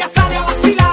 Ya sale a vacilar.